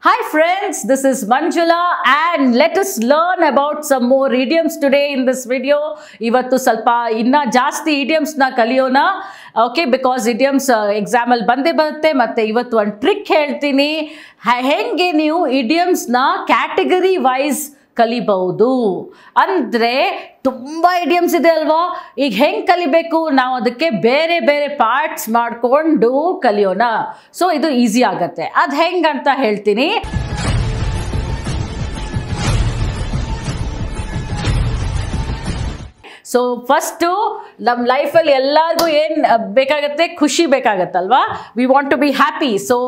Hi friends, this is Manjula and let us learn about some more idioms today in this video. ಇವತ್ತು ಸ್ವಲ್ಪ ಇನ್ನ ಜಾಸ್ತಿ idioms ನ ಕಲಿಯೋಣ ಓಕೆ ಬಿಕಾಸ್ ಇಡಿಯಮ್ಸ್ ಎಕ್ಸಾಮಲ್ಲಿ ಬಂದೇ ಬರುತ್ತೆ ಮತ್ತು ಇವತ್ತು ಒಂದು ಟ್ರಿಕ್ ಹೇಳ್ತೀನಿ ಹ- ಹೆಂಗೆ ನೀವು ಇಡಿಯಮ್ಸ್ನ ಕ್ಯಾಟಗರಿ ವೈಸ್ ಕಲಿಬಹುದು. ಅಂದರೆ ತುಂಬ ಐಡಿಯಮ್ಸ್ ಇದೆ ಅಲ್ವಾ? ಈಗ ಹೆಂಗೆ ಕಲಿಬೇಕು? ನಾವು ಅದಕ್ಕೆ ಬೇರೆ ಬೇರೆ ಪಾರ್ಟ್ಸ್ ಮಾಡಿಕೊಂಡು ಕಲಿಯೋಣ. ಸೊ ಇದು ಈಸಿ ಆಗತ್ತೆ. ಅದು ಹೆಂಗಂತ ಹೇಳ್ತೀನಿ. ಸೊ ಫಸ್ಟು ನಮ್ಮ ಲೈಫಲ್ಲಿ ಎಲ್ಲರಿಗೂ ಏನು ಬೇಕಾಗತ್ತೆ ಖುಷಿ ಬೇಕಾಗತ್ತಲ್ವಾ we want to be happy so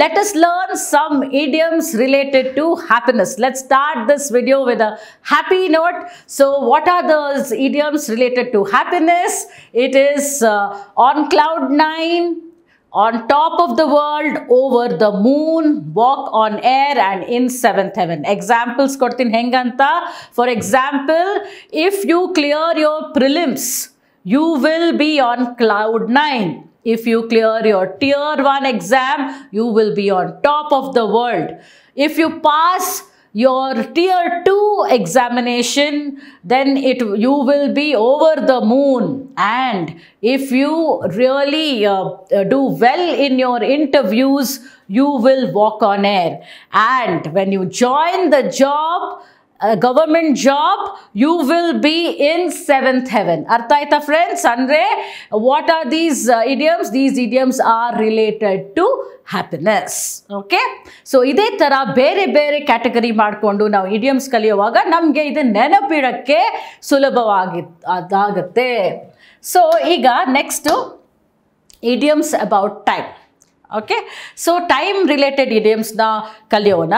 let us learn some idioms related to happiness let start this video with a happy note so what are those idioms related to happiness it is on cloud nine on top of the world, over the moon, walk on air, and in seventh heaven. Examples ಕೊಡ್ತೀನಿ ಹೆಂಗಂತ For example, if you clear your prelims, you will be on cloud nine. If you clear your tier one exam, you will be on top of the world. If you pass your tier 2 examination then it you will be over the moon. And if you really uh, uh, do well in your interviews you will walk on air. And when you join the job a government job, you will be in seventh heaven. ಅರ್ಥ ಆಯ್ತಾ friends ಅಂದರೆ what are these idioms these idioms are related to happiness okay so ಇದೇ ಥರ ಬೇರೆ ಬೇರೆ category ಮಾಡಿಕೊಂಡು ನಾವು idioms ಕಲಿಯುವಾಗ ನಮಗೆ ಇದು ನೆನಪಿಡೋಕ್ಕೆ ಸುಲಭವಾಗಿ ಅದಾಗುತ್ತೆ ಸೊ ಈಗ next idioms about time okay so time related ಇಡಿಯಮ್ಸ್ನ ಕಲಿಯೋಣ.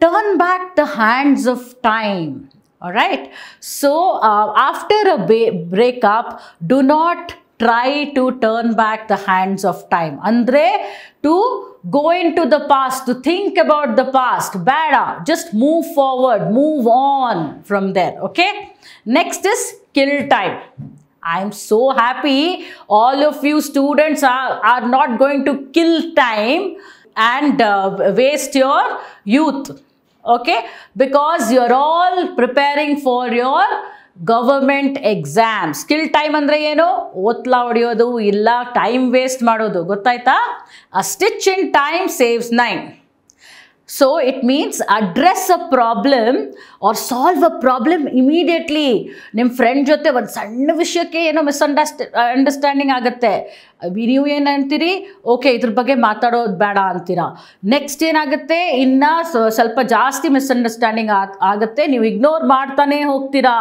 turn back the hands of time. All right. So uh, after a breakup, do not try to turn back the hands of time. Andre, to go into the past, to think about the past. Bada, just move forward, move on from there. Okay. Next is kill time. I am so happy all of you students are, are not going to kill time and uh, waste your youth. Okay? Because you're all preparing for your government exam kill time ಅಂದರೆ ಏನು? ಓದ್ಲಾ, ಹೊಡೆಯೋದು, ಇಲ್ಲ time waste ಮಾಡೋದು. ಗೊತ್ತಾಯ್ತಾ? A stitch in time saves nine so it means address a problem or solve a problem immediately. ನಿಮ್ಮ friend ಜೊತೆ ಒಂದು ಸಣ್ಣ ವಿಷಯಕ್ಕೆ ಏನೋ ಮಿಸ್ಅಂಡರ್ಸ್ಟ್ ಅಂಡರ್ಸ್ಟ್ಯಾಂಡಿಂಗ್ ಆಗುತ್ತೆ. ನೀವು ಏನು ಅಂತೀರಿ? ಓಕೆ ಇದ್ರ ಬಗ್ಗೆ ಮಾತಾಡೋದು ಬೇಡ ಅಂತೀರಾ? ನೆಕ್ಸ್ಟ್ ಏನಾಗುತ್ತೆ? ಇನ್ನು ಸ್ವಲ್ಪ ಜಾಸ್ತಿ ಮಿಸ್ಅಂಡರ್ಸ್ಟ್ಯಾಂಡಿಂಗ್ ಆಗುತ್ತೆ. ನೀವು ಇಗ್ನೋರ್ ಮಾಡ್ತಾನೆ ಹೋಗ್ತೀರಾ?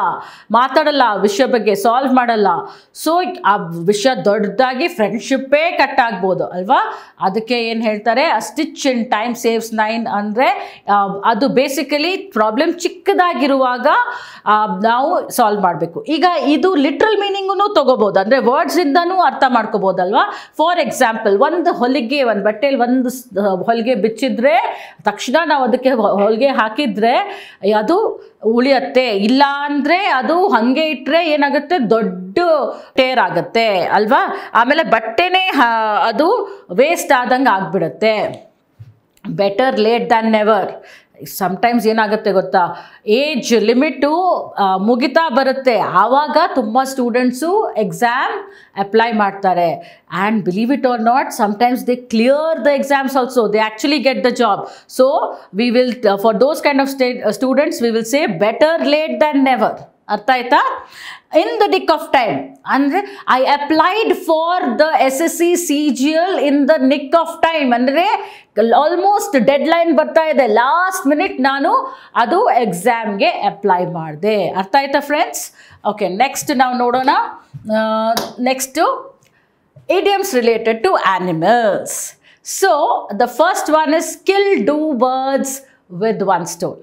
ಮಾತಾಡಲ್ಲ, ವಿಷಯ ಬಗ್ಗೆ ಸಾಲ್ವ್ ಮಾಡಲ್ಲ. ಸೊ ಆ ವಿಷಯ ದೊಡ್ಡದಾಗಿ ಫ್ರೆಂಡ್ಶಿಪ್ಪೇ ಕಟ್ ಆಗ್ಬೋದು, ಅಲ್ವಾ? ಅದಕ್ಕೆ ಏನು ಹೇಳ್ತಾರೆ? A stitch in time saves nine ಅಂದರೆ ಅದು ಬೇಸಿಕಲಿ ಪ್ರಾಬ್ಲಮ್ ಚಿಕ್ಕದಾಗಿರುವಾಗ ನಾವು ಸಾಲ್ವ್ ಮಾಡಬೇಕು. ಈಗ ಇದು ಲಿಟ್ರಲ್ ಮೀನಿಂಗೂ ತಗೋಬೋದು. ಅಂದರೆ ವರ್ಡ್ಸಿಂದನೂ ಅರ್ಥ ಮಾಡ್ಕೋಬೋದಲ್ವಾ? ಫಾರ್ ಎಕ್ಸಾಂಪಲ್ ಒಂದು ಹೊಲಿಗೆ, ಒಂದು ಬಟ್ಟೆಯಲ್ಲಿ ಒಂದು ಹೊಲಿಗೆ ಬಿಚ್ಚಿದ್ರೆ, ತಕ್ಷಣ ನಾವು ಅದಕ್ಕೆ ಹೊಲಿಗೆ ಹಾಕಿದ್ರೆ, ಅದು ಉಳಿಯತ್ತೆ. ಇಲ್ಲ ಅಂದರೆ ಅದು ಹಾಗೆ ಇಟ್ಟರೆ ಏನಾಗುತ್ತೆ? ದೊಡ್ಡ ಟೇರ್ ಆಗುತ್ತೆ. ಅಲ್ವಾ? ಆಮೇಲೆ ಬಟ್ಟೆನೇ ಅದು ವೇಸ್ಟ್ ಆದಂಗೆ ಆಗಿಬಿಡುತ್ತೆ. Better late than never sometimes ಏನಾಗುತ್ತೆ ಗೊತ್ತಾ ಏಜ್ ಲಿಮಿಟು ಮುಗಿತಾ ಬರುತ್ತೆ ಆವಾಗ ತುಂಬ ಸ್ಟೂಡೆಂಟ್ಸು ಎಕ್ಸಾಮ್ ಅಪ್ಲೈ ಮಾಡ್ತಾರೆ and believe it or not sometimes they clear the exams also they actually get the job so we will for those kind of stay students we will say better late than never ಅರ್ಥ ಆಯ್ತಾ? In the nick of time ಅಂದರೆ I applied for the S S C C G L in the nick of time ಅಂದರೆ almost deadline ಬರ್ತಾ ಇದೆ. Last minute ನಾನು ಅದು ಎಕ್ಸಾಮ್ಗೆ apply ಮಾಡಿದೆ. ಅರ್ಥ ಆಯ್ತಾ ಫ್ರೆಂಡ್ಸ್ ಓಕೆ ನೆಕ್ಸ್ಟ್ ನಾವು ನೋಡೋಣ. Next idioms related to animals. So the first one is kill two birds with one stone.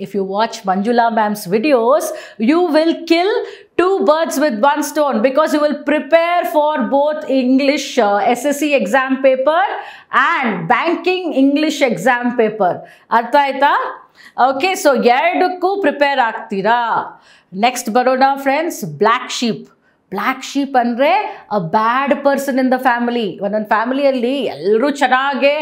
If you watch Manjula ma'am's videos, you will kill two birds with one stone because you will prepare for both English uh, SSC exam paper and banking English exam paper. ಅರ್ಥ ಆಯ್ತಾ okay so ಎರಡಕ್ಕೂ prepare ಆಗ್ತೀರಾ next ಬರೋಣ friends black sheep Black sheep ಅಂದರೆ a bad person in the family ಒಂದೊಂದು ಫ್ಯಾಮಿಲಿಯಲ್ಲಿ ಎಲ್ಲರೂ ಚೆನ್ನಾಗೇ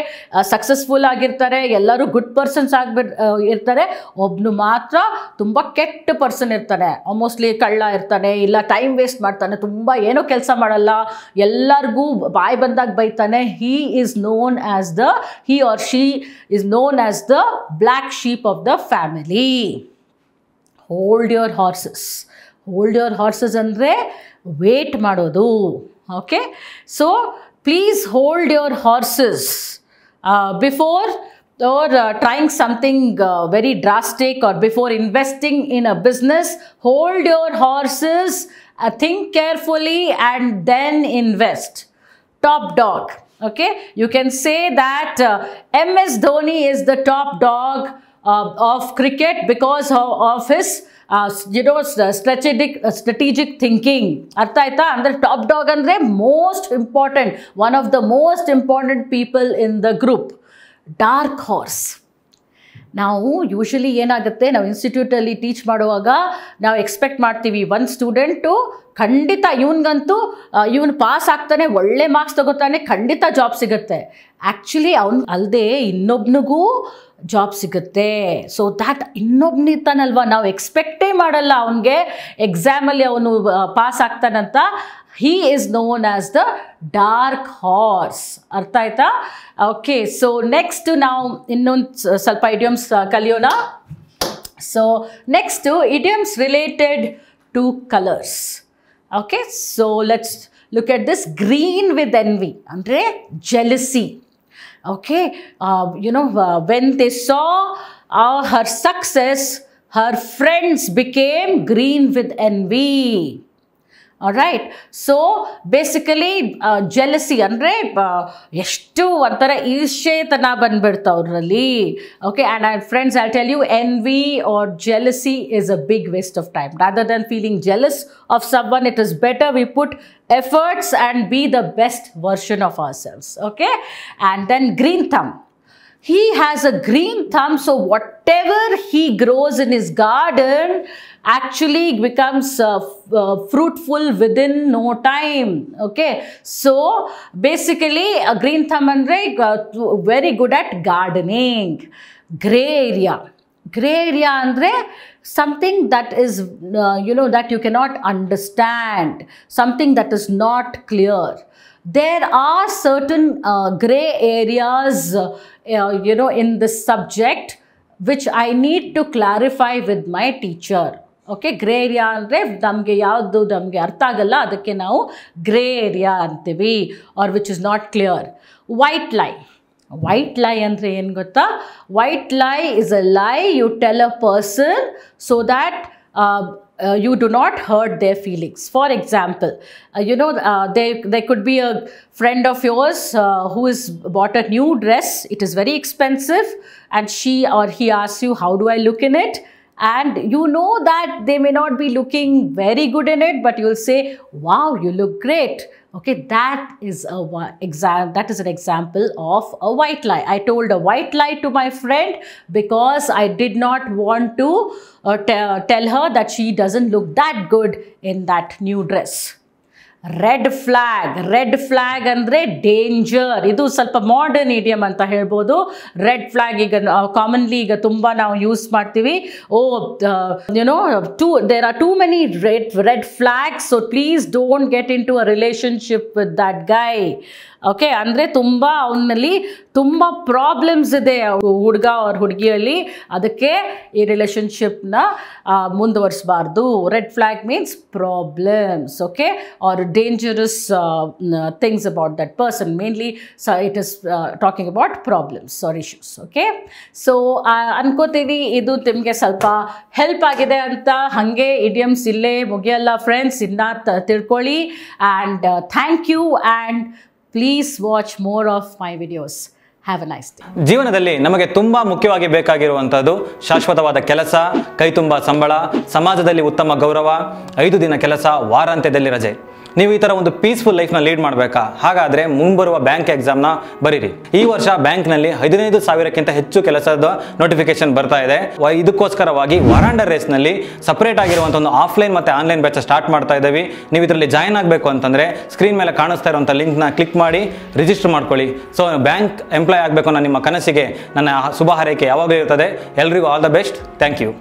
ಸಕ್ಸಸ್ಫುಲ್ ಆಗಿರ್ತಾರೆ, ಎಲ್ಲರೂ ಗುಡ್ ಪರ್ಸನ್ಸ್ ಆಗಿಬಿಟ್ ಇರ್ತಾರೆ. ಒಬ್ಬನು ಮಾತ್ರ ತುಂಬ ಕೆಟ್ಟ ಪರ್ಸನ್ ಇರ್ತಾನೆ. ಮೋಸ್ಟ್ಲಿ ಕಳ್ಳ ಇರ್ತಾನೆ, ಇಲ್ಲ ಟೈಮ್ ವೇಸ್ಟ್ ಮಾಡ್ತಾನೆ, ತುಂಬ ಏನೋ ಕೆಲಸ ಮಾಡಲ್ಲ. ಎಲ್ಲರಿಗೂ ಬಾಯಿ ಬಂದಾಗ ಬೈತಾನೆ. He is known as the he or she is known as the black sheep of the family hold your horses hold your horses ಅಂದರೆ ವೇಟ್ ಮಾಡೋದು okay so please hold your horses before or uh, trying something uh, very drastic or before investing in a business hold your horses uh, think carefully and then invest top dog okay you can say that uh, ms dhoni is the top dog uh, of cricket because of, of his uh, strategic strategic thinking ಅರ್ಥ ಆಯ್ತಾ? ಅಂದರೆ top dog ಅಂದರೆ most important one of the most important people in the group dark horse ನಾವು usually ಏನಾಗುತ್ತೆ? ನಾವು ಇನ್ಸ್ಟಿಟ್ಯೂಟಲ್ಲಿ teach ಮಾಡುವಾಗ ನಾವು expect ಮಾಡ್ತೀವಿ ಒಂದು ಸ್ಟೂಡೆಂಟು ಖಂಡಿತ ಇವನಿಗಂತೂ ಇವನು ಪಾಸ್ ಆಗ್ತಾನೆ ಒಳ್ಳೆ ಮಾರ್ಕ್ಸ್ ತಗೋತಾನೆ ಖಂಡಿತ ಜಾಬ್ ಸಿಗುತ್ತೆ. ಆ್ಯಕ್ಚುಲಿ ಅವ್ನು ಅಲ್ಲದೆ ಇನ್ನೊಬ್ನಿಗೂ ಜಾಬ್ ಸಿಗುತ್ತೆ. ಸೊ ದ್ಯಾಟ್ ಇನ್ನೊಬ್ನಿರ್ತಾನಲ್ವ ನಾವು ಎಕ್ಸ್ಪೆಕ್ಟೇ ಮಾಡಲ್ಲ ಅವನಿಗೆ ಎಕ್ಸಾಮಲ್ಲಿ ಅವನು pass ಆಗ್ತಾನಂತ. He is known as the dark horse ಅರ್ಥ ಆಯ್ತಾ? ಓಕೆ ಸೊ ನೆಕ್ಸ್ಟ್ ನಾವು ಇನ್ನೊಂದು ಸ್ವಲ್ಪ ಐಡಿಯಮ್ಸ್ ಕಲಿಯೋಣ. So next idioms related to colours okay so let's look at this green with envy ಅಂದರೆ jealousy okay uh, you know uh, when they saw uh, her success her friends became green with envy all right so basically jealousy ಅಂದರೆ ಎಷ್ಟು ಒಂಥರ ಈರ್ಷೆತನ ಬಂದ್ಬಿಡ್ತು ಅವರಲ್ಲಿ okay and I friends I tell you envy or jealousy is a big waste of time rather than feeling jealous of someone it is better we put efforts and be the best version of ourselves okay and then green thumb he has a green thumb so whatever he grows in his garden actually becomes uh, uh, fruitful within no time okay? So basically a green thumb andre uh, very good at gardening. Gray area. Gray area andre something that is uh, you know that you cannot understand. Something that is not clear. There are certain uh, gray areas uh, uh, you know in this subject which i need to clarify with my teacher okay grey area ಅಂದರೆ ನಮಗೆ ಯಾವುದು ನಮಗೆ ಅರ್ಥ ಆಗಲ್ಲ ಅದಕ್ಕೆ ನಾವು grey area ಅಂತೀವಿ or which is not clear white lie white lie ಅಂದರೆ ಏನು ಗೊತ್ತಾ white lie is a lie you tell a person so that you do not hurt their feelings. For example, uh, you know, uh, there, there could be a friend of yours uh, who has bought a new dress. It is very expensive, and she or he asks you, How do I look in it? and you know that they may not be looking very good in it but you'll say wow you look great okay that is a exam that is an example of a white lie. I told a white lie to my friend because i did not want to uh, tell her that she doesn't look that good in that new dress red flag red flag ಅಂದರೆ danger ಇದು ಸ್ವಲ್ಪ modern idiom ಅಂತ ಹೇಳ್ಬೋದು. Red flag ಈಗ commonly ಈಗ ತುಂಬ ನಾವು use ಮಾಡ್ತೀವಿ. ಓ you know too there are too many red red flags so please don't get into a relationship with that guy okay ಅಂದರೆ ತುಂಬ ಅವನಲ್ಲಿ ತುಂಬ ಪ್ರಾಬ್ಲಮ್ಸ್ ಇದೆ ಹುಡುಗ ಅವ್ರ ಹುಡುಗಿಯಲ್ಲಿ. ಅದಕ್ಕೆ ಈ ರಿಲೇಷನ್ಶಿಪ್ನ ಮುಂದುವರಿಸಬಾರ್ದು. Red flag means problems okay or dangerous things about that person mainly ಸ it is talking about problems R issues okay so ಅನ್ಕೋತೀವಿ ಇದು ನಿಮಗೆ ಸ್ವಲ್ಪ ಹೆಲ್ಪ್ ಆಗಿದೆ ಅಂತ ಹಾಗೆ ಇಡಿಯಮ್ಸ್ ಇಲ್ಲೇ ಮುಗಿಯಲ್ಲ ಫ್ರೆಂಡ್ಸ್ ಇನ್ನ ತ- ತಿಳ್ಕೊಳ್ಳಿ and thank you and please watch more of my videos Have a nice day ಜೀವನದಲ್ಲಿ ನಮಗೆ ತುಂಬಾ ಮುಖ್ಯವಾಗಿ ಬೇಕಾಗಿರುವಂಥದ್ದು ಶಾಶ್ವತವಾದ ಕೆಲಸ, ಕೈ ತುಂಬ ಸಂಬಳ, ಸಮಾಜದಲ್ಲಿ ಉತ್ತಮ ಗೌರವ, ಐದು ದಿನ ಕೆಲಸ, ವಾರಾಂತ್ಯದಲ್ಲಿ ರಜೆ. ನೀವು ಈ ಥರ ಒಂದು ಪೀಸ್ಫುಲ್ ಲೈಫ್ನ ಲೀಡ್ ಮಾಡಬೇಕಾ? ಹಾಗಾದರೆ ಮುಂಬರುವ ಬ್ಯಾಂಕ್ ಎಕ್ಸಾಮ್ನ ಬರೀರಿ. ಈ ವರ್ಷ ಬ್ಯಾಂಕ್ನಲ್ಲಿ ಹದಿನೈದು ಸಾವಿರಕ್ಕಿಂತ ಹೆಚ್ಚು ಕೆಲಸದ ನೋಟಿಫಿಕೇಶನ್ ಬರ್ತಾ ಇದೆ. ಇದಕ್ಕೋಸ್ಕರವಾಗಿ ವರಾಂಡರ್ ರೇಸ್ನಲ್ಲಿ ಸಪ್ರೇಟ್ ಆಗಿರುವಂಥ ಒಂದು ಆಫ್ಲೈನ್ ಮತ್ತು ಆನ್ಲೈನ್ ಬ್ಯಾಚ್ ಸ್ಟಾರ್ಟ್ ಮಾಡ್ತಾ ಇದ್ದೀವಿ. ನೀವು ಇದರಲ್ಲಿ ಜಾಯ್ನ್ ಆಗಬೇಕು ಅಂತಂದರೆ ಸ್ಕ್ರೀನ್ ಮೇಲೆ ಕಾಣಿಸ್ತಾ ಇರುವಂಥ ಲಿಂಕ್ನ ಕ್ಲಿಕ್ ಮಾಡಿ ರಿಜಿಸ್ಟರ್ ಮಾಡ್ಕೊಳ್ಳಿ. ಸೊ ಬ್ಯಾಂಕ್ ಎಂಪ್ಲಾಯ್ ಆಗಬೇಕು ಅನ್ನೋ ನಿಮ್ಮ ಕನಸಿಗೆ ನನ್ನ ಶುಭ ಹಾರೈಕೆ ಯಾವಾಗಲೂ ಇರ್ತದೆ ಎಲ್ರಿಗೂ all the best thank you